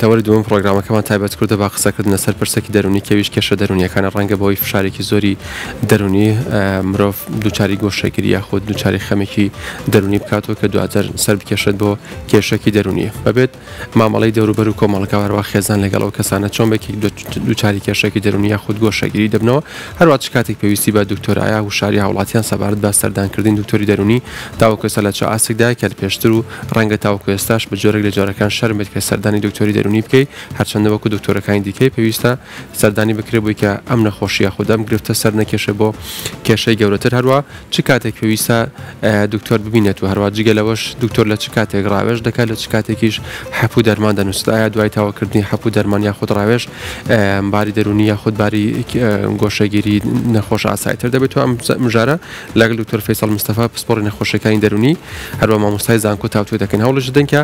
تەوەری دوم پرۆگرامەکەمان تایبەت کردە با قسەکردنە سەر پرسێکی دەرونی کەویش کێشە دەرونیەکانە ڕەنگە بۆی فشارێکی زۆری دەرونی مرۆڤ دوچاری گۆشەگیری یاخود دوچاری خەمێکی دەرونی بکاتەوە کە دواتر سەر بکێشێت بۆ کێشەکی دەرونی بەبێت مامەڵەی دەوروبەر و کۆمەڵگا و هەروەها خێزان لەگەڵ ئەو کەسانە چۆن بەکیک دووچاری کێشەکی دەروونی یاخود گۆشەگیری دەبنەوە، هەروەها چ کاتێک پێویستی بە دکتۆرە ئایا هوشاری هاوڵاتیان سەبارەت بە سەردانکردنی دکتۆری دەروونی تاوەکو ئێستا لە چ ئاستێکدایە کە پێشتر و ڕەنگە تاوەکو ئێستاش بە جۆرێک لە جۆرەکان شەرم بێت کە سەردانی دکتۆری دەروونی بکەی هەرچەندە وەکو دکتۆرەکانی دیکەی پێویستە سەردانی بکرێت بۆی کە ئەم نەخۆشی یاخود ئەم گرفتە سەرنەکێشێت بۆ کێشەی گەورەتر هەروەها چ کاتێک پێویستە دکتۆر ببینێت و هەروە جگە لەوەش دکتۆر لە چ کاتێک ڕاوێش دەکات لە چ کاتێکیش حەپ و دەرمان دەنووسداە دوای تاوەکردنی حەپ و دەرمان یاخود ڕاوێش باری دەرونی یاخود باری گۆشەگیری نەخۆش ئاسایتر دەبێت و ئەم مژارە لەگەل دکتۆر فیسەڵ مستەفا پسپۆری نەخۆشەکانی دەرونی هەروە مامۆستای زانکۆ تاوتوێ دەکەن هەوڵش دەنکە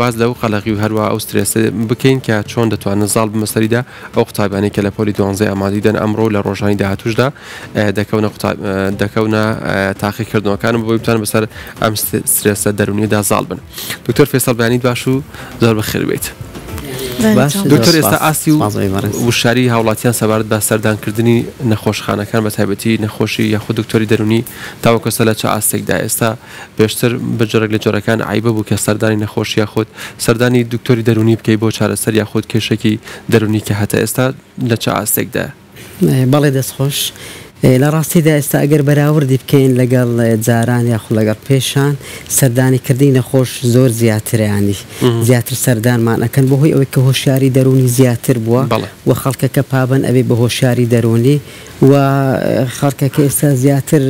باز لەو قەلەغی و هەروە ئەو سترێسە بکەین کە چۆن دەتوانن زاڵ بمەسەریدا ئەو قوتابیانەی کە لە پۆلی دوانزەی ئامادەی دەن ئەمڕۆ لە ڕۆژانی داهاتوشدا دەکەونە دەکەونە تاقی کردنەوەکانم بۆی بتان بەسەر ئەم سترێسە دەرونیدا زاڵ بن دکتۆر فێسەڵ بەیانیت باش و زۆر بەخێبێت. دکتۆر ئێستا ئاستی و وشاری هاوڵاتیان سەبارەت بە سەردانکردنی نەخۆشخانەکان بە تایبەتی نەخۆشی یاخود دکتۆری دەرونی تاوەکەسە لە چ ئاستێکدا ئێستا پێشتر بجۆرەک لە جۆرەکان عەیبە بوو کە سەردانی نەخۆش یاخود سەردانی دکتۆری دەروونی بکەی بۆ چارەسەر یاخود کێشەێکی دەروونی کە هەتا ئێستا لە چ ئاستێکدایە؟ بەڵێ دەست خۆش. لە ڕاستیدا ئێستا ئەگەر بەراوردی بکەین لەگەڵ جاران یاخود لەگەڵ پێشان سەردانی کردنی نەخۆش زۆر زیاترە یانی زیاتر سەردانمان ئەکەن بۆ هۆی ئەوەی کە هۆشیاری دەروونی زیاتر بووە بەڵێ. و خەڵکەکە پابەند ئەبێ بە هۆشیاری دەروونی و خەڵکە کە ئێستا زیاتر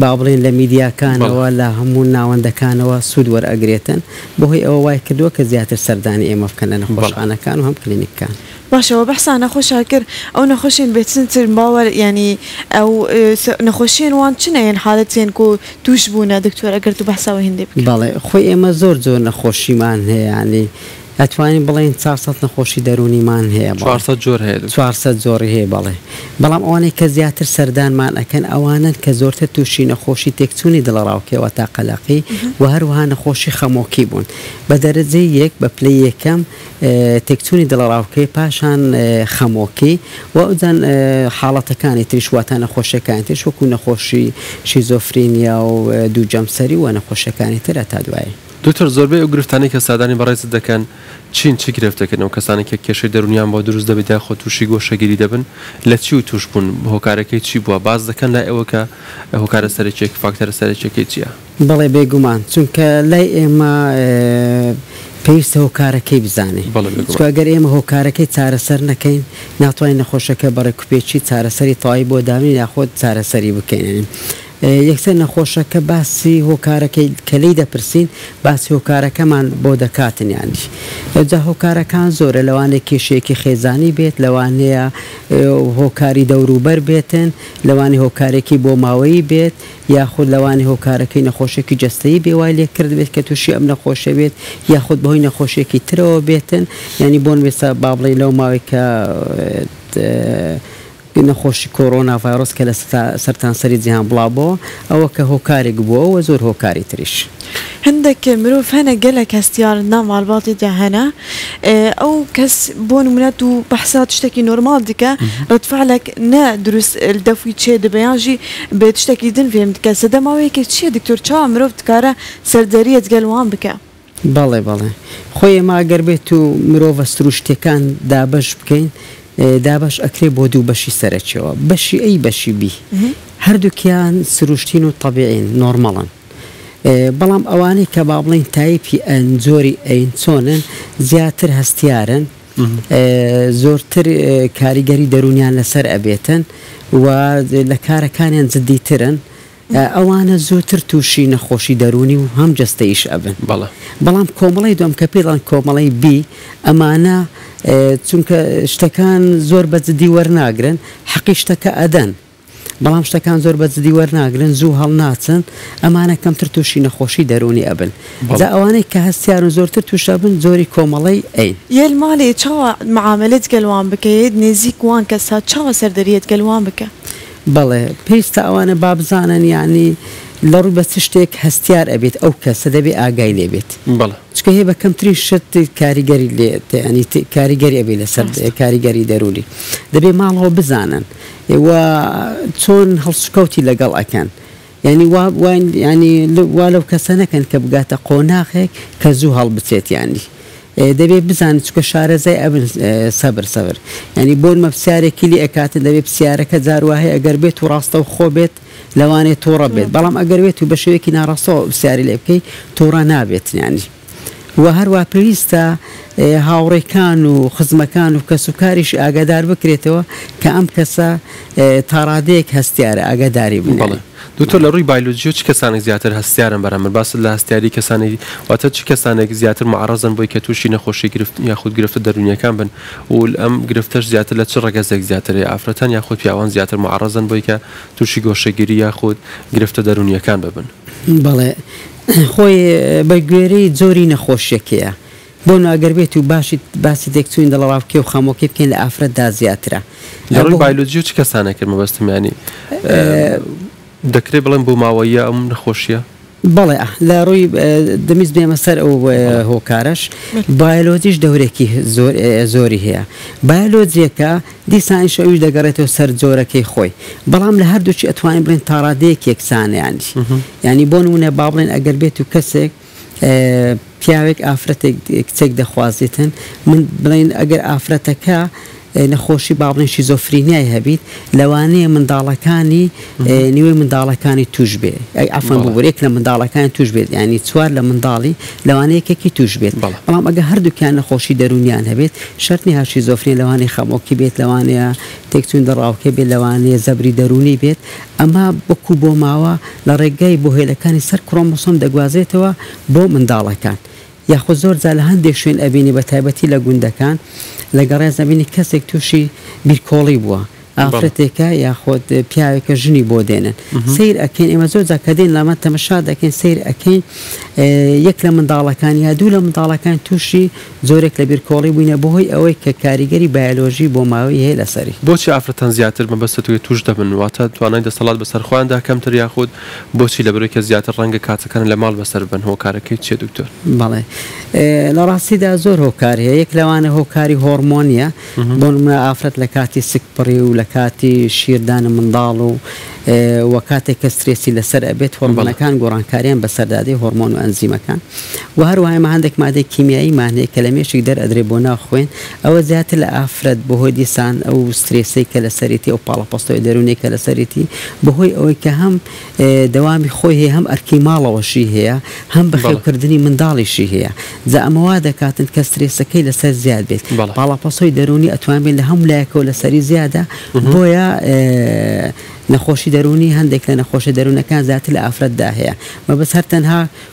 با بڵێن لە میدیاکانەوە بەڵێ. لە هەموو ناوەندەکانەوە سوود وەرئەگرێتن بۆ هۆی ئەوە وای کردووە کە زیاتر سەردانی ئێمە بکەن لە بەڵێ. نەخۆشخانەکان و هەم کلینیککان. باشە وە بەحسا نەخۆ شاکر ئەو نەخۆشێن بێ چن تر باوەر یانی ئەو نەخۆشێن وان چ نەێن حالەتێن کو تووش بوونە دکتۆر ئەگەر تو بەحسا وە هێندەی بکەی. بەڵێ خۆی ئێمە زۆر جۆر نەخۆشیمان هەیە یانی. ئەتوانین بڵێین چوار سەد نەخۆشی دەروونیمان هەیە بەڵێ. چوار سەد جۆر هەیە دکتۆر. چوار سەد جۆری هەیە بەڵێ. بەڵام ئەوانەی کە زیاتر سەردانمان ئەکەن ئەوانەن کە زۆرتر تووشی نەخۆشی تێکچوونی دڵەڕاوکێ واتە قەلەقی و هەروەها نەخۆشی خەمۆکی بوون. بە دەرەجەی یەک بە پلەی یەکەم تێکچوونی دڵەڕاوکێ پاشان خەمۆکی و ئەوجا حاڵەتەکانی تریش واتە نەخۆشیەکانی تریش وەکو نەخۆشی شیزۆفرینیا و دوو جەمسەری و نەخۆشیەکانی تر هەتا دوایی. دکتۆر زۆربەی ئەو گرفتانەی کە سادانی بەڕێزت دەکەن چین چ گرفتێکن ئەو کەسانەی کە کێشەی دەرونیان بۆ دروست دەبێت یاخۆ توشی گۆشەگیری دەبن لە چی و توش بون هۆکارەکەی چی بوە باس دەکەن لای ئەوە کە هۆکارە سەرەکیەکە فاکتەرە سەرەکیەکەی چیە؟ بەڵێ بێگومان چونکە لای ئێمە پێویستە هۆکارەکەی بزانین بەڵێ چونکە بێگومان. ئەگەر ئێمە هۆکارەکەی چارەسەر نەکەین ناتوانین نەخۆشەکە بەڕێک و پێچی چارەسەری تەواوی بۆ دابنێین یاخۆ چارەسەری بکەین یەکسەر نەخۆشەکە باسی هۆکارەکەی کە لێی دەپرسین باسی هۆکارەکەمان بۆ دەکاتن یانی جا هۆکارەکان زۆرە لەوانەیە کێشەیەکی خێزانی بێت لەوانەیە هۆکاری دەوروبەر بێتن لەوانەیە هۆکارێکی بۆ ماوەیی بێت یاخود لەوانەیە هۆکارەکەی نەخۆشێکی جەستەیی بێ وای لێ کردبێت کە تووشی ئەم نەخۆشە بێت یاخود بەهۆی نەخۆشێکی ترەوە بێتن یانی بۆن وێستا بابڵێ لەو ماوەی کە نەخۆشی کۆرۆنا ڤایرۆس کە لە سەرتانسەری جیهان بڵابۆوە ئەوە کە هۆکارێک بووە وە زۆر هۆکاری تریش. هەندەک مرۆڤ هەنە گەلەک هەستیارن نا مالباتی دا هەنە ئەو کەس بۆ نمونە تو بەحسا تشتەکی نۆرمال دکە رەد فعلەک نە دروست لدەفوی چێ دبێ یان ژی بێ تشتەکی دن فێم دکە سەدە ماوەیەکێ چیە دکتۆر چاوە مرۆڤ دکارە سەردەریەت گەل وان بکە. بەڵێ بەڵێ خۆی ئێمە ئەگەر بێتو مرۆڤە سروشتیەکان دابەش بکەین دابەش ئەکرێ بۆ دوو بەشی سەرەکیەوە بەشی ئەی بەشی بی هەردووکیان سروشتین و تەبیعین نۆرمەڵن بەڵام ئەوانەی کە با بڵین تایپی ئەن جۆری ئەین چۆنن زیاتر هەستیارن زۆرتر کاریگەری دەرونیان لەسەر ئەبێتن و لە کارەکانیان جددیترن ئەوانە زۆتر توشی نەخۆشی دەرونی و هەم جەستەییش ئەبن بەڵێ. بەڵام کۆمەڵەی دوەم کە پێی دەڵێن کۆمەڵەی بی ئەمانە چونکە شتەکان زۆر بە جدی وەرناگرن حەقی شتەکە ئەدەن بەڵام شتەکان زۆر بە جدی وەرناگرن زوو هەڵناچن ئەمانە کەمتر توشی نەخۆشی دەرونی ئەبن بەڵێ. جا ئەوانەی کە هەستیارن زۆرتر توش ئەبن جۆری کۆمەڵەی ئەین. یەل مالی چاوە معامەلەت گەل وان بکە یت نێزیک وان کەسا چاوە سەردەریەت گەل وان بکە. بەڵێ پێویستە ئەوانە بابزانن یانی لەڕوی بە چ شتێک هەستیار ئەبێت ئەو کەسە دەبێ ئاگای لێبێت بەڵێ چکە هەیە بە کەمترین شت کاریگەری لێ تەنی کاریگەری ئەبێ لەسەر کاریگەری دەرونی دەبێ ماڵەوە بزانن ئێوە چۆن هەڵسوکەوتی لەگەڵ ئەکەن. یانی وا واین یانی وا لەو کەسە نەکەن کە بگاتە قۆناخێک کە زوو هەڵبچێت یانی دەبێت بزانن چکە شارەزای ئەبن سەبر سەبر یانی بۆن مە پرسیارێکی لێ ئەکاتن دەبێت پرسیارەکە جاروواهەیە ئەگەر بێت و ڕاستە و خۆ بێت لەوانێت تۆڕە بێت بەڵام ئەگەر بێت و بە شێوەیەکی ناڕاستەوە پرسیاری لێ بکەیت تۆڕە نابێت یانی و هەروا پێویستە هاوڕێکان و خزمەکان و کەس و کاریش ئاگادار بکرێتەوە کە ئەم کەسە تاڕادەیەک هەستیارە ئاگاداری بن. بەڵێ دکتۆر لە ڕووی بایلۆجیەوە چ کەسانێک زیاتر هەستیارن بەرامبەر باست لە هەستیاری کەسانی واتە چ کەسانێک زیاتر معەڕەزن بۆی کە تووشی نەخۆشی گرفت یاخود گرفتە دەروونیەکان بن و ئەم گرفتەش زیاتر لە چ ڕەگەزێک زیاتر هەیە ئافرەتان یاخود پیاوان زیاتر معەڕەزن بۆی کە تووشی گۆشەگیری یاخود گرفتە دەروونیەکان ببن؟ بەڵێ خۆی بە گوێرەی جۆری نەخۆشیەکەیە. بۆ نمونە ئەگەر بێت و باشیت باسی تێکچوونی دڵەڕاوکێ و خەمۆکی بکەین لە ئافرەت دا زیاترە. لە ڕووی بایلۆجیەوە چ کەسانێکن مەبەستم یانی دەکرێ بڵێن بۆماوەییە ئەم نەخۆشیە؟ بەڵێ لە ڕووی دەمویست بێمە سەر ئەو هۆکارەش بایلۆجیش دەورێکی زۆری هەیە. بایلۆجیەکە. دیسانیش ئەویش دەگەڕێتەوە سەر جۆرەکەی خۆی، بەڵام لە هەردووکی ئەتوانین بڵێین تاڕادەیەک یەکسانە یانی یانی بۆ نموونە با بڵێین ئەگەر بێت و کەسێک پیاوێک ئافرەتێک کچێک دەخوازیتن من بڵین ئەگەر ئافرەتەکە نەخۆشی باڵێن شیزۆفرینای هەبیت لەوانەیە منداڵەکانی نیوەی منداڵەکانی توش بێ ئەی ئەفەن بۆ بەێک لە منداڵەکانی توش بێت ینی چوار لە منداڵی لەوانە یەکێکی توش بێت بەڵام ئەگە هەردووکیان نەخۆشی دەرونیان هەبێت شەرنی هاشی زۆفرێن لەوانی خەمۆکی بێت لەوانەیە تێکچون دەڕاوکێ بێت لەوانەیە زەبری دەرونی بێت ئەمە بکو بۆ ماوە لە ڕێگای بۆ هێلەکانی سەر کڕۆمۆسۆم دەگوازێتەوە بۆ منداڵەکان. یاخود زۆر جار لە هەندێک شوێن ئەبینی بە تایبەتی لە گوندەکان لە گەڕێز ئەبینی کەسێک توشی بیرکۆڵی بووە ئافرەتێکە یاخود پیاوێکە ژنی بۆ دێنن سیر ئەکەین ئێمە زۆر جار کە دێن لامە تەمەشا دەکەین سیر ئەکەین یەک لە منداڵەکان یا دوو لە منداڵەکان توشی زۆرێک لە بیرکۆڵی بووینە بەهۆی ئەوەی کە کاریگەری بایەلۆژی بۆ ماوەی هەیە لەسەری. بۆچی ئافرەتان زیاتر مەبەستت توش دەبن واتە توانای دەسەڵات بەسەر خۆیاندا کەمتر یاخود بۆچی لەبەرەوەی کە زیاتر ڕەنگە کاتەکانت لە ماڵ بەسەر ببەن هۆکارەکەی چیە دکتۆر؟ بەڵێ لە ڕاستیدا زۆر هۆکار هەیە یەک لەوانە هۆکاری هۆڕمۆنیە بۆ نمونە ئافرەت لە کاتی سکپڕی و لە کاتی شیردانی منداڵ و وە کاتێک کە سترێسی لەسەر ئەبێت هۆڕمۆنەکان گۆڕانکاریان بەسەردا دێ هۆڕمۆن و ئەنزیمەکان و هەروەها ئێمە هەندێک مادەی کیمیایی مان هەیە کە لە مێشک دەرئەدرێ بۆ ناو خوێن ئەوە زیاتر لە ئافرەت بە هۆی دیسان ئەو سترێسەی کە لەسەریتی ئەو پاڵەپەستۆی دەروونی کە لەسەریتی بە هۆی ئەوەی کە هەم دەوامی خۆی هەیە هەم ئەرکی ماڵەوەشی هەیە هەم بەخێوکردنی منداڵیشی هەیە جا ئەمە وا دەکاتن کە سترێسەکەی لەسەر زیاد بێت پاڵەپەستۆی دەروونی ئەتوانبێت لە هەم لایەکەوە لەسەری زیادە بۆیە نەخۆشی دەروونی هەندێک لە نەخۆشە دەروونەکان زیاتر لە ئافرەتدا هەیە مەبەست هەر تەنها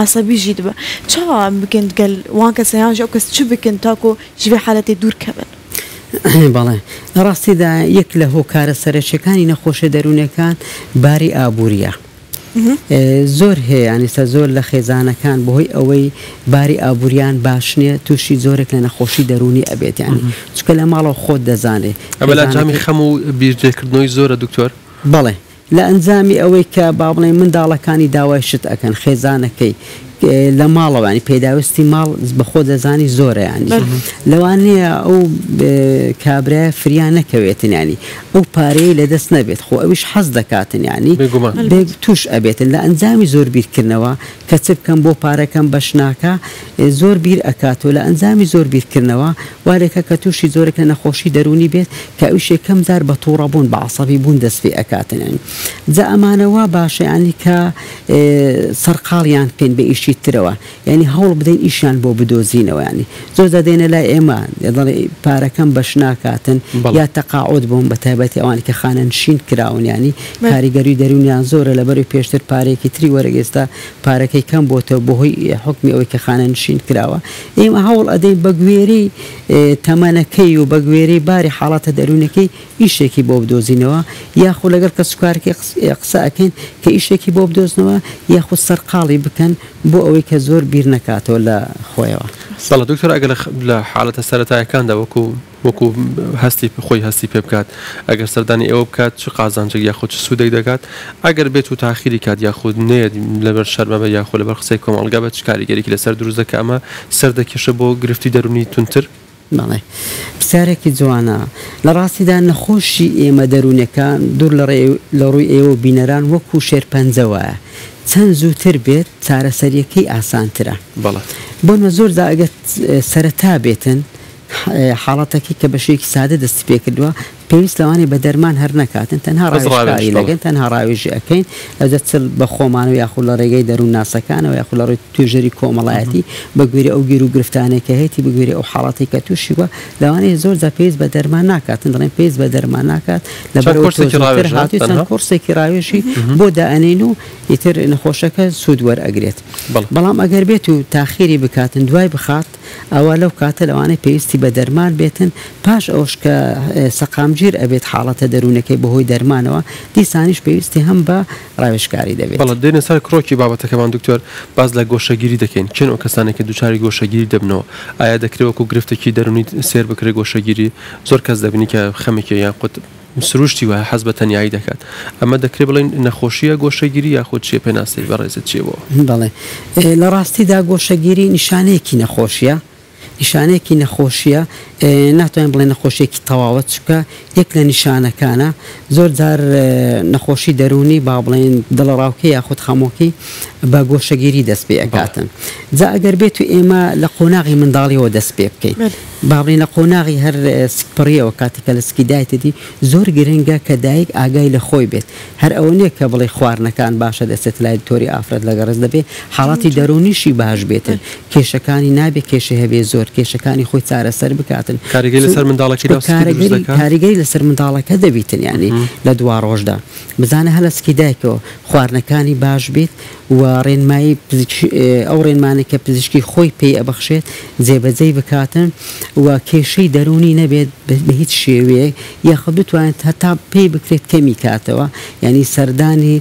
عەسەبی ژیت بە چاوان بکن گەل وان کەسە یان ژەو کەس چ بکن تاکو ژ ڤێ حالەتێ دوور کەبن. بەڵێ، لە ڕاستیدا یەک لە هۆکارە سەرەکیەکانی نەخۆشیە دەروونیەکان باری ئابووریە. زۆر هەیە ئیستا زۆر لە خێزانەکان بەهۆی ئەوەی باری ئابووریان باش نیە تووشی زۆرێک لە نەخۆشی دەروونی ئەبێت یانی چونکە لە ماڵەوە خۆت دەزانێ. ئەمە لە ئەنجامی خەم و بیرجێکردنەوەی زۆرە دکتۆر؟ بەڵێ، لە ئەنجامی ئەوەی کە با بڵێین منداڵەکانی داوای شت ئەکەن خێزانەکەی لە ماڵەوە یانی پێداویستی ماڵ بە خۆت دەزانی زۆرە یانی لەوانەیە ئەو کابرایە فریا نەکەوێتن یانی ئەو پارەیە لە دەست نەبێت خۆ ئەویش حەز دەکاتن یانی بێگومان بێگ توش ئەبێتن لە ئەنجامی زۆر بیرکردنەوە کە چ بکەم بۆ پارەکەم بەش ناکا زۆر بیر ئەکات و لە ئەنجامی زۆر بیرکردنەوە وا لێکە کە تووشی جۆرێک لە نەخۆشی دەروونی بێت کە ئەویش یەکەم جار بە تووڕە بوون بە عەسەبی بوون دەست پێ ئەکاتن جا ئەمانە وا باشە یانی کە سەرقاڵیان بکەین بە ئیشی ترەوە یانی هەوڵ بدەین ئیشیان بۆ بدۆزینەوە ینی زۆر جا دێنە لای ئێمە دەڵێ پارەکەم بەش ناکاتن بەڵێ. یا تەقاعود بوون بە تایبەتی ئەوانی کە خانەنشین کراون ینی بەڵێ. کاریگەری دەروونیان زۆرە لەبەرەی پێشتر پارەیەکی تری وەرەگرت ئێستا پارەکەی کەم بۆتەوە بەهۆی حوکمی ئەوەی کە خانەنشین کراوە، ئێمە هەوڵ ئەدەین بەگوێرەی تەمەنەکەی و بەگوێرەی باری حاڵەتە دەروونەکەی ئیشێکی بۆ بدۆزینەوە یاخود لەگەڵ کەسوکارەکەی قسە ئەکەین کە ئیشێکی بۆ بدۆزنەوە یاخود سەرقاڵی بکەن بۆ ئەوەی کە زۆر بیر نەکاتەوە لە خۆیەوە. بەڵێ دکتۆر ئەگەر لە حالەتە سەرەتایەکاندا وەکو وەکو هەستی خۆی هەستی پێ بکات، ئەگەر سەردانی ئێوە بکات چ قازانجێک یاخود چ سوودێک دەکات، ئەگەر بێت و تاخیری کات یاخود نەیەت لەبەر شەرمە بە یاخود لەبەر قسەی کۆمەڵگا بە چ کاریگەریکی لەسەر دروست دەکا ئەمە سەر دەکێشە بۆ گرفتی دەروونی توندتر؟ بەڵێ پرسیارێکی جوانە، لە ڕاستیدا نەخۆشی ئێمە دەروونیەکان دوور لە ڕووی ئێوە و بینەران وەکو شێرپەنجە وایە چەند زووتر بێت چارەسەریەکەی ئاسانترە بەڵێ. بۆنمە زۆر جار ئەگەر سەرەتا بێتن حاڵەتەکەی کە بە شێوەیەکی سادە دەستی پێکردووە، پێویست لەوانەیە بە دەرمان هەر نەکاتن، تەنها بەس ڕاوێژکاری ڕاوێژ بڵێ. دەکەین، تەنها ڕاوێژی ئەکەین، ئەوجە چ بە خۆمانەوە یاخود لە ڕێگەی دەروونناسەکانەوە یاخود لە ڕێی توێژەری کۆمەڵایەتی، بە گوێرەی ئەو گیروگرفتانەی کە هەیەتی، بە گوێرەی ئەو حاڵەتەی کە تووشی بووە، لەوانەیە زۆر جار پێویست بە دەرمان ناکاتن، دەڵێن پێویست بە دەرمان ناکات، لەبەر ئەوەی کورسێکی تۆ زووتر ڕاوێژە هاتووی، چەند تەنها؟ کورسێکی ڕاوێژی بۆ دائەنێین و ئیتر نەخۆشەکە سوود وەرئەگرێت. بەڵێ. بەڵام ئەگەر بێت و تاخیری بکاتن، دوای بخات، ئەوا لەو کاتە لەوانەیە پێویستی بە دەرمان بێتن، پاش ئەوەش کە سەقامگیر ئەبێت حاڵەتە دەروونەکەی بەهۆی دەرمانەوە، دیسانیش پێویستی هەم بە ڕاوێژکاری دەبێت. بەڵێ دێینە سەر کرۆکی بابەتەکەمان دکتۆر، باس لە گۆشەگیری دەکەین، کێن ئەو کەسانەی کە دووچاری گۆشەگیری دەبنەوە؟ ئایا دەکرێت وەکو گرفتێکی دەروونی سەیر بکرێت گۆشەگیری؟ زۆر کەس دەبینین کە خەمێکی یاخود. سروشتی وایە حەز بە تەنیایی دەکات. ئەمە دەکرێت بڵێین نەخۆشییە گۆشەگیری یاخود چییە؟ پێناسەی بەڕێزت چییە بۆ ئەوە؟ بەڵێ. لە ڕاستیدا گۆشەگیری نیشانەیەکی نەخۆشییە، نیشانەیەکی نەخۆشییە، ناتوانین بڵێین نەخۆشییەکی تەواوە، چونکە یەک لە نیشانەکانە، زۆر جار نەخۆشی دەروونی با بڵێین دڵەڕاوکێ یاخود خەمۆکی بە گۆشەگیری دەست پێ ئەکات. جا ئەگەر بێتو ئێمە لە قۆناغی منداڵییەوە دەست پێ بکەین، باڵینە قۆناغی هەر سکپڕیەوە کاتێک کە لە سکی دایتە دی زۆر گرنگە کە دایک ئاگای لە خۆی بێت هەر ئەوە نیە کە بڵێی خواردنەکان باشە دەچێتە لای دکتۆری ئافرەت لە گەڕێز دەبێ حاڵەتی دەرونیشی باش بێتن کێشەکانی نابێ کێشەی هەبێ زۆر کێشەکانی خۆی چارەسەر بکاتن کاریگەری لەسەر منداڵەکەیدا و سکی دروست دەکات؟ کاریگەری لەسەر منداڵەکە دەبیتن یانی لە دوا ڕۆژدا بزانە هەر لە سکی دایکەوە خواردنەکانی باش بیت و ڕێنمایی پزیشکی ئەو ڕێنمانە کە پزیشکی خۆی پێی ئەبەخشێت جێبەجێی بکاتن و کێشەی دەروونی نەبێت بە هیچ شێوەیەک یاخود بتوانێت هەتا پێی بکرێت کەمی کاتەوە یانی سەردانی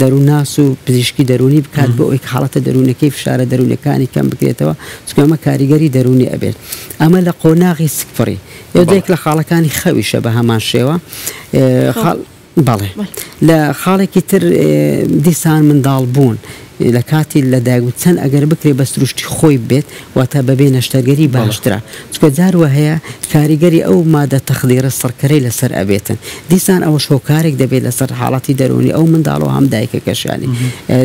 دەروونناس و پزیشکی دەروونی بکات بۆ ئەوی حاڵەتە دەروونەکەی فشارە دەروونەکانی کەم بکرێتەوە چکەمە کاریگەری دەروونی ئەبێت ئەمە لە قۆناغی سکفڕی یادێک لە خاڵەکانی خەویشە بە هەمان شێوە خاڵ بەڵێ لە خاڵێکی تر دیسان منداڵ بوون لە کاتی لە دایک و چەند ئەگەر بکرێ بە سروشتی خۆی بێت واتە بەبێ نەشتەرگەری باشترە چکە جار وە هەیە کاریگەری ئەو مادە تەخدیرە سڕکەرەی لەسەر ئەبێتن دیسان ئەوە شۆکارێک دەبێت لەسەر حاڵەتی دەرونی ئەو منداڵەوە هەم دایکەکەشیانی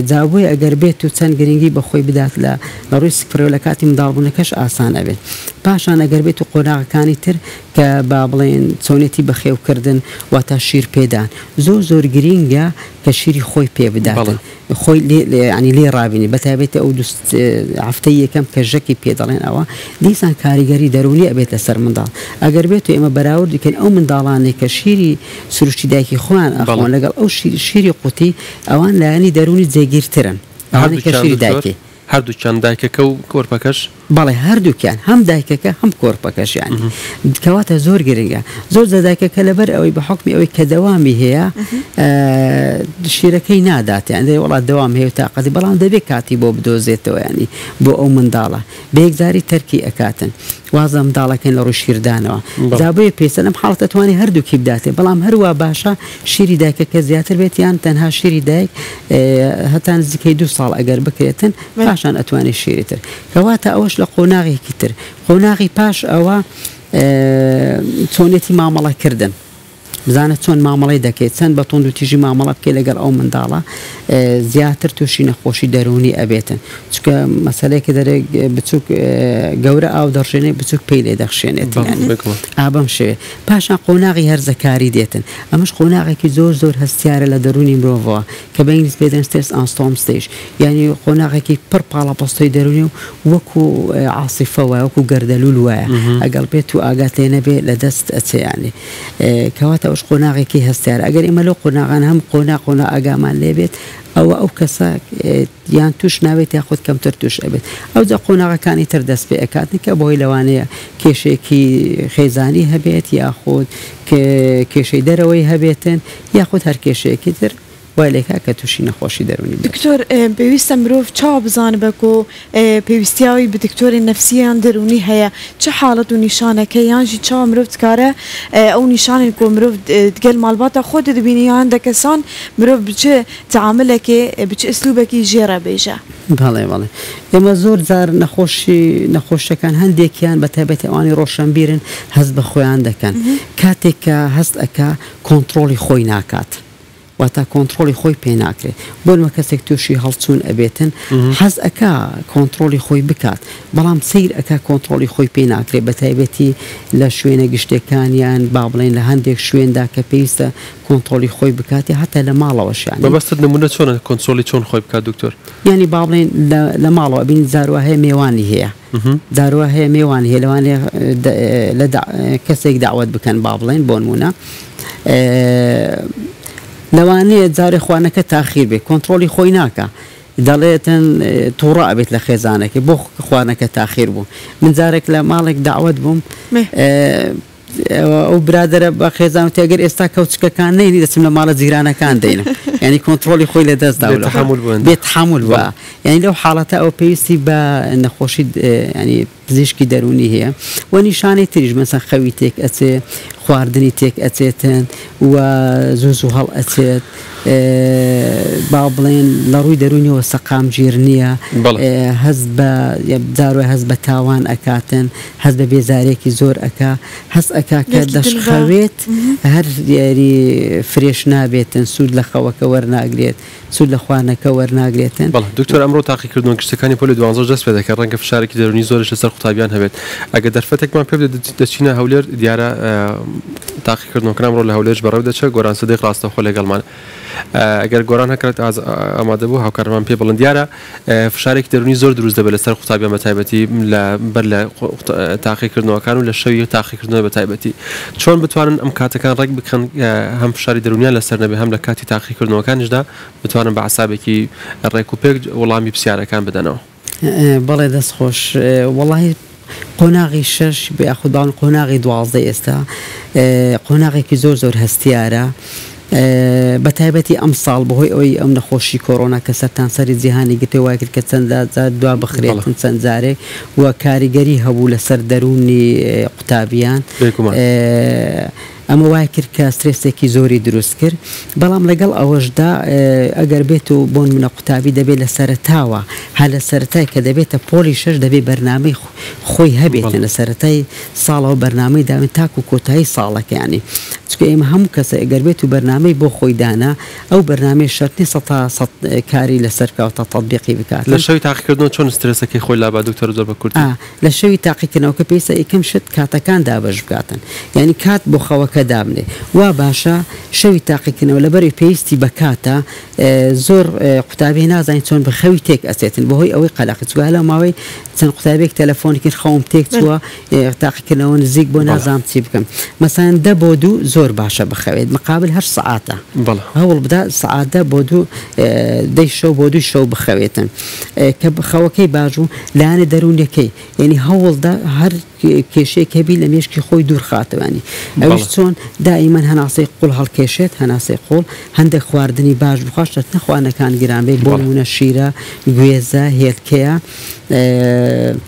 جابووی ئەگەر بێت و چەند گرنگی بەخۆی بدات لە لە ڕووی سکرەوە لە کاتی منداڵبوونەکەش ئاسان ئەبێت پاشان ئەگەر بێت و قۆناغەکانی تر کە با بڵێین چۆنێتی بەخێو کردن واتا شیر پێدان زۆر زۆر گرینگە کە شیری خۆی پێ بداتن خۆی ینی لێ ڕابینی بەتابێتە ئەو دوست هەفتە یەکەم کە ژەکی پێ دەڵێن ئەوە دیسان کاریگەری دەرونی ئەبێت لەسەر منداڵ ئەگەر بێت ئێمە بەراورد دیکەن ئەو منداڵانێ کە شیری سروشتی دایکی خۆیان ئەخۆن لەگەڵ ئەو شیری قوتی ئەوان لایەنی دەرونی جێگیرترن هەردوو کەشری دایکی. هەردووکیان دایکەکە و کۆرپەکەش؟ بەڵێ هەردووکیان هەم دایکەکە هەم کۆرپەکەش یانی کەواتە زۆر گرنگە زۆر جا دایکەکە لەبەر ئەوەی بە حکمی ئەوەی کە دەوامی هەیە شیرەکەی نادات یان دەی وڵات دەوام هەیە و تااقەتی بەڵام دەبێت کاتی بۆ بدۆزێتەوە ینی بۆ ئەو منداڵە بەیەکجاری تەرکی ئەکاتن وازە منداڵەکەن لە ڕووی شیردانەوە جا بۆیە پێویستە لەم حاڵەتە توانێت هەردووکی بداتێ بەڵام هەروا باشە شیری دایکەکە زیاتر بێت یان تەنها شیری دایک هەتا نزیکەی دو ساڵ ئەگەر بکرێتن پاشان ئەتوانێت شیری تر کەواتە ئەوەش لە قۆناغێکی تر قۆناغی پاش ئەوە چۆنێتی مامەڵەکردن. بزانە چۆن مامەڵەی دەکەیت، چەند بە توندوتیژی مامەڵە بکەیت لەگەڵ ئەو منداڵە زیاتر تووشی نەخۆشی دەروونی ئەبێتن، چونکە مەسەلەیە کە دەرێک بچووک گەورە ئاو دەڕژێنێ بچووک پێی لێ دەخشێنێت ئابەم شێ پاشان قۆناغی هەرزەکاری دێتن ئەمەش قۆناغێکی زۆر زۆر هەستیارە لە دەروونی مرۆڤەوە کە بە ئینگلیز پێدەن ستێرس ئاستۆمستیش یعنی قۆناغێکی پڕ پاڵەپەستۆی دەروونی و وەکو عاسیفەوە وەکو گەردەلول وایە ئەگەڵ بێت و ئاگات لێ نەبێ لە دەست ئەچێیانێ کەواتە ئەوش قۆناغێکی هەستیارە ئەگەر ئێمە لەو قۆناغان هەم قۆنا قۆنا ئاگامان لێبێت ئەوە ئەو کەسە یان توش ناوێت یا خۆت کەمتر توش ئەبێت ئەو جا قۆناغەکانی تر دەست پێ ئەکاتنکە بۆی لەوانەیە کێشێکی خێزانی هەبێت یاخود کێشەی دەرەوەی هەبێتن یاخود هەر کێشەیەکی تر وای لێکا کە توشی نەخۆشی دەرونی بێت. دکتۆر پێویستە مرۆڤ چاوا بزانبک و پێویستیاوی بە دکتۆرێ نەفسی یان دەرونی هەیە چ حاڵەت و نیشانەکەی یان ژی چاوا مرۆڤ دکارە ئەو نیشانەن کۆ مرۆڤ دگەل ماڵباتە خۆ ددبینی یان هەندە کەسان مرۆڤ بچ تعاملەکێ بچ ئسلوبەکی ژێرە بێژە. بەڵێ بەڵێ ئێمە زۆر جار نەخۆشی نەخۆشەکان هەندێکیان بە تایبەتی ئەوانی ڕۆشەنبیرن هەست بە خۆیان دەکەن کاتێک کە هەست ئەکا کۆنترۆڵی خۆی ناکات. واتا کۆنتڕۆڵی خۆی پێ ناکرێ بۆ نمە کەسێک تووشی هەڵچوون ئەبێتن حەز ئەک کۆنتڕۆلی خۆی بکات بەڵام سیر ئەک کۆنتڕۆلی خۆی پێ ناکرێ بە تایبەتی لە شوێنە گشتەکانیان با بڵێن لە هەندێک شوێندا کە پێویستە کۆنتۆلی خۆی بکاتی هەتا لە ماڵەوەشیان بەبستت نمونە چۆنە کۆنسۆلی چۆن خۆی بکات دکتۆر ینی با بڵێن لە ماڵەوە بین زارواهەیە مێوانی هەیە داروە هەیە مێوان هەیە لەوانێ لە کەسێک داوت بکەن با بڵێن بۆنمونە لەوانەیە جارێ خوانەکە تاخیر بێت کۆنتترۆلی خۆی ناکە دەڵێتن تووڕا بێت لە خێزانەکە بۆ خوانەکە تاخیر بوو من جارێک لە ماڵێک داوت بووم ئەو برادەرە بە خێزان وتی ئەگەر ئێستا کەوچکەکان نەینی دەچم لە ماڵە جیرانەکان دێنم یعنی کۆنتترۆلی خۆی لە دەستدا و لە تەحمل بوون بێ تەحمل بە یعنی لەو حاڵەتە ئەو پێویستی بە نەخۆشی ینی پزیشکی دەرونی هەیە و نیشانەی تریش مەسە خەوی تێک ئەچێ خواردنی تێک ئەچێتن و زوو زوو هەڵ ئەچێت با بڵێن لە ڕووی دەرونیەوە سەقام گیر نییە هەز بە داروای هەز بە تاوان ئەکاتن هەست بە بێزارێکی زۆر ئەکا هەست ئەکا کە دەشخەوێت هەر دیاری فرێش نابێتن سوود لە خەوەکە وەرناگرێت سوود لە خوانەکە وەرناگرێتن. بەڵێ دکتۆر ئەمڕۆ تاقیکردنەوە گشتەکانی پۆلی دوانزەش دەست پێ دەکەن ڕەنگە فشارێکی دەروونی زۆریش لەسەر قوتابیان هەبێت ئەگەر دەرفەتێکمان پێ بدەیت دەچینە هەولێر دیارە تاقیکردنەوەکان ئەمڕۆ لە هەولێرش بەڕێو دەچێت گۆران سدیق ڕاستەوخۆ لەگەڵمانە. گەر گۆران هەکات ئامادە بوو هاوکارمان پێ بڵێن دیارە فشارێکی دەرونی زۆر دروست دەبێت لەسەر قوتابیان بە تایبەتی لە بەر لە تاقی کردنەوەکان و لە شەوی تاقی کردنەوە بە تایبەتی چۆن بتوانن ئەم کاتەکان ڕێک بکەن هەم فشاری دەرونیان لەسەر نەبێ هەم لە کاتی تاقی کردنەوەکانیشدا بتوانن بە عسابێکی ڕێک و پێک وڵامی پرسیارەکان بدەنەوە. بەڵێ دەست خۆش وەڵاهی قۆناغی شەش یاخود باڵن قۆناغی دوازدە ئێستا قۆناغێکی زۆر زۆر هەستیارە بە تایبەتی ئەم ساڵ بەهۆی ئەوەی ئەم نەخۆشی کۆرۆنا کە سەران سەری جیهانی گتێ وای کرد کە چەنددا جار دوا بخرێتن چەند جارێ و کاریگەری هەبوو لەسەر دەروونی قوتابیان ئەمە وای کرد کە سترێسێکی زۆری دروست کرد، بەڵام لەگەڵ ئەوەشدا ئەگەر بێت و بۆ نموونە قوتابی دەبێت لە سەرەتاوە هەر لە سەرەتای کە دەبێتە پۆلی شەش دەبێت بەرنامەی خۆی هەبێت لە سەرەتای ساڵەوە بەرنامەی داوێن تاکوو کۆتایی ساڵەکەیانی چونکە ئێمە هەموو کەسێک ئەگەر بێت و بەرنامەی بۆ خۆی دانا ئەو بەرنامەی شەرت نییە سەد تا سەد کاری لەسەر بکات و تەتبیقی بکات. لە شەوی تاقیکردنەوە چۆن سترێسەکەی خۆی لابات دکتۆر زۆر بە کورتی. لە شەوی تاقیکردنەوەکە پێویستە یەکەم شت کاتەکان دابەش بکاتن یانی کات بۆ خەوەکە دابنێ وا باشە شەوی تاقیکردنەوە لەبەرەی پێویستی بە کاتە زۆر قوتابی نازانین چۆن بە خەوی تێک ئەچێتن بەهۆی ئەوەی قەلەقی چگا لە ماوەی چەند قوتابێک تەلەفۆنی کرد خەوم تێک چووە تاقیکردنەوە نزیک بۆ نازام چی بکەم مەسان دە بۆ دوو زۆر باشە بخەوێت مقابل هەر سعاتە هەوڵ بدا سعاتە بۆ دوو دەی شەو بۆ دوو شەو بخەوێتن کە خەوەکەی باش بوو لایەنە دەروونەکەی یعنی هەوڵدا هەر کێشەیە کەبی لە مێشکی خۆی دوورخاتوانی ئەوش چۆن دائیمەن هەناسەی قوڵ هەڵکێشێت هەناسەی قوڵ هەندێک خواردنی باش بخواشتە نەخوانەکان گرانبێت بۆ منە شیرە گوێزە هێلکەیە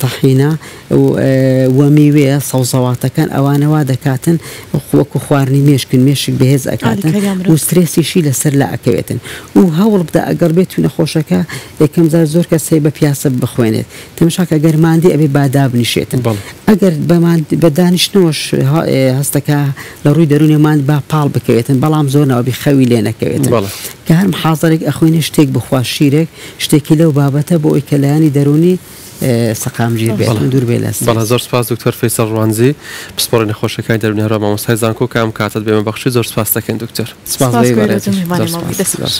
تەحینە و میوەیە سەوزەواتەکان ئەوانە وا دەکاتن وەکو خوارنی مێشکن مێشک بەهێز ئەکاتن و سترێسیشی لەسەر لا ئەکەوێتن و هەوڵ بدە ئەگەڕ بێت و نەخۆشەکە یەکەم جار زۆر کەس هەیە بە پیاسە بخوێنێت تەمەشاکە گەر ماندی ئەبێ با دابنیشێتن ئەگەر بە دانیشتنەوەش هەستەکە لە ڕووی دەرونی ماند با پاڵ بکەوێتن بەڵام زۆر ناوبی خەوی لێ نەکەوێت کە هەر محازەرێک ئەخوێنێ شتێک بخوا شیرێک شتێکی لەو بابەتە بۆ ئەوی کە لایەنی دەرونی سەقامگیر بێت بەڵێ. دوور بێ لە سترێس. بەڵێ زۆر سپاس دکتۆر فەیسەڵ ڕوانزی پسپۆڕی نەخۆشیەکانی دەروونی هەروە مامۆستای زانکۆ کە ئەم کاتەت بێمە بەخشی زۆر سپاستەکەین دکتۆر. سپاس بۆ سپاس ئێوارەتان. گەورەتر میهمانی زۆر ماڵ بووی سپاس. دەست زۆر خۆش.